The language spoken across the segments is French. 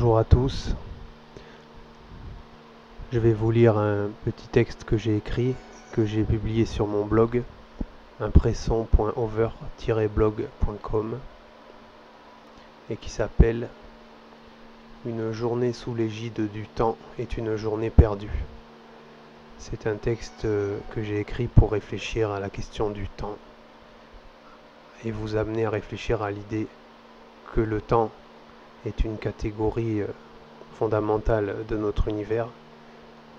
Bonjour à tous. Je vais vous lire un petit texte que j'ai écrit, que j'ai publié sur mon blog, impresson.over-blog.com, et qui s'appelle Une journée sous l'égide du temps est une journée perdue. C'est un texte que j'ai écrit pour réfléchir à la question du temps et vous amener à réfléchir à l'idée que le temps est une catégorie euh, fondamentale de notre univers,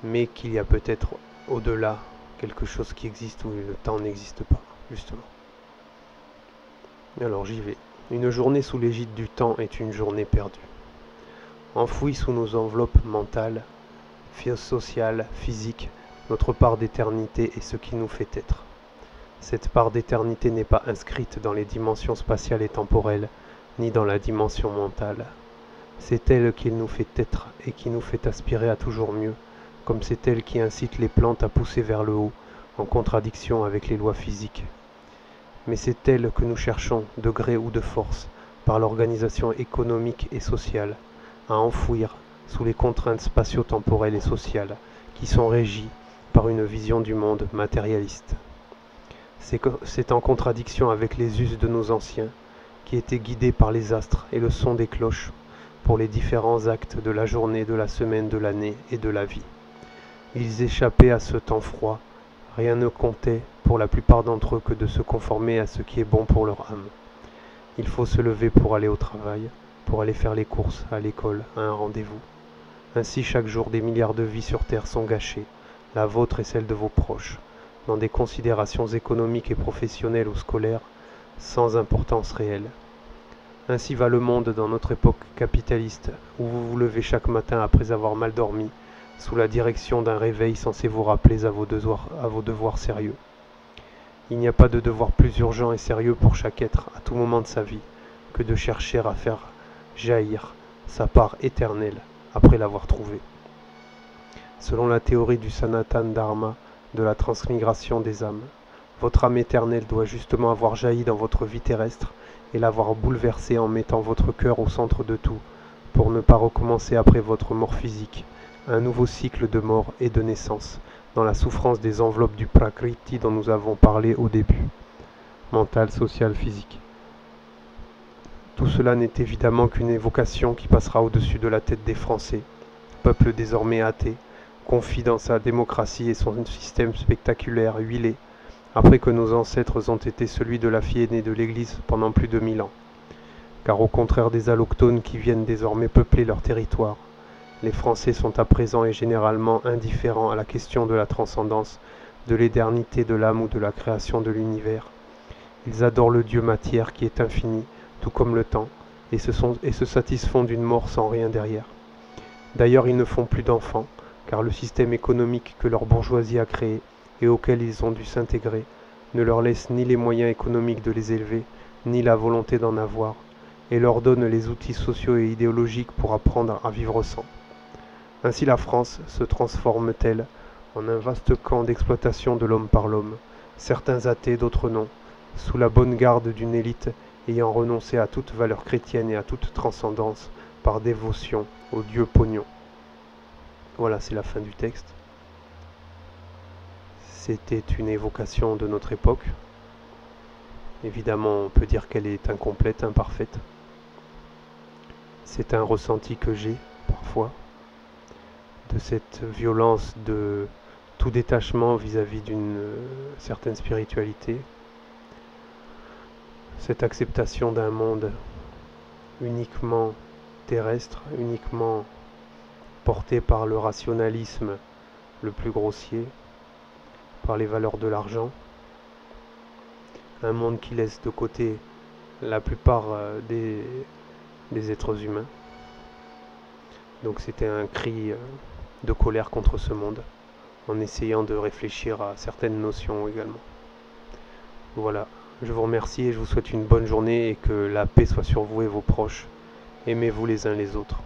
mais qu'il y a peut-être au-delà quelque chose qui existe où le temps n'existe pas, justement. Alors j'y vais. Une journée sous l'égide du temps est une journée perdue. Enfouie sous nos enveloppes mentales, sociales, physiques, notre part d'éternité est ce qui nous fait être. Cette part d'éternité n'est pas inscrite dans les dimensions spatiales et temporelles, ni dans la dimension mentale. C'est elle qui nous fait être et qui nous fait aspirer à toujours mieux, comme c'est elle qui incite les plantes à pousser vers le haut, en contradiction avec les lois physiques. Mais c'est elle que nous cherchons, de gré ou de force, par l'organisation économique et sociale, à enfouir sous les contraintes spatio-temporelles et sociales qui sont régies par une vision du monde matérialiste. C'est en contradiction avec les us de nos anciens, qui étaient guidés par les astres et le son des cloches pour les différents actes de la journée, de la semaine, de l'année et de la vie. Ils échappaient à ce temps froid, rien ne comptait pour la plupart d'entre eux que de se conformer à ce qui est bon pour leur âme. Il faut se lever pour aller au travail, pour aller faire les courses, à l'école, à un rendez-vous. Ainsi chaque jour des milliards de vies sur Terre sont gâchées, la vôtre et celle de vos proches, dans des considérations économiques et professionnelles ou scolaires, sans importance réelle. Ainsi va le monde dans notre époque capitaliste, où vous vous levez chaque matin après avoir mal dormi, sous la direction d'un réveil censé vous rappeler à vos, devoirs, sérieux. Il n'y a pas de devoir plus urgent et sérieux pour chaque être, à tout moment de sa vie, que de chercher à faire jaillir sa part éternelle après l'avoir trouvée. Selon la théorie du Sanatan Dharma, de la transmigration des âmes, votre âme éternelle doit justement avoir jailli dans votre vie terrestre et l'avoir bouleversée en mettant votre cœur au centre de tout, pour ne pas recommencer après votre mort physique, un nouveau cycle de mort et de naissance, dans la souffrance des enveloppes du Prakriti dont nous avons parlé au début, mental, social, physique. Tout cela n'est évidemment qu'une évocation qui passera au-dessus de la tête des Français, peuple désormais athée, confie dans sa démocratie et son système spectaculaire huilé, après que nos ancêtres ont été celui de la fille aînée de l'Église pendant plus de mille ans. Car au contraire des allochtones qui viennent désormais peupler leur territoire, les Français sont à présent et généralement indifférents à la question de la transcendance, de l'éternité de l'âme ou de la création de l'univers. Ils adorent le Dieu matière qui est infini, tout comme le temps, et se, et se satisfont d'une mort sans rien derrière. D'ailleurs, ils ne font plus d'enfants, car le système économique que leur bourgeoisie a créé et auquel ils ont dû s'intégrer ne leur laisse ni les moyens économiques de les élever, ni la volonté d'en avoir, et leur donne les outils sociaux et idéologiques pour apprendre à vivre sans. Ainsi la France se transforme-t-elle en un vaste camp d'exploitation de l'homme par l'homme, certains athées, d'autres non, sous la bonne garde d'une élite ayant renoncé à toute valeur chrétienne et à toute transcendance par dévotion au Dieu pognon. Voilà, c'est la fin du texte. C'était une évocation de notre époque. Évidemment, on peut dire qu'elle est incomplète, imparfaite. C'est un ressenti que j'ai parfois de cette violence de tout détachement vis-à-vis d'une euh, certaine spiritualité, cette acceptation d'un monde uniquement terrestre, uniquement porté par le rationalisme le plus grossier, par les valeurs de l'argent. Un monde qui laisse de côté la plupart euh, des, êtres humains. Donc c'était un cri euh, de colère contre ce monde, en essayant de réfléchir à certaines notions également. Voilà, je vous remercie et je vous souhaite une bonne journée et que la paix soit sur vous et vos proches. Aimez-vous les uns les autres.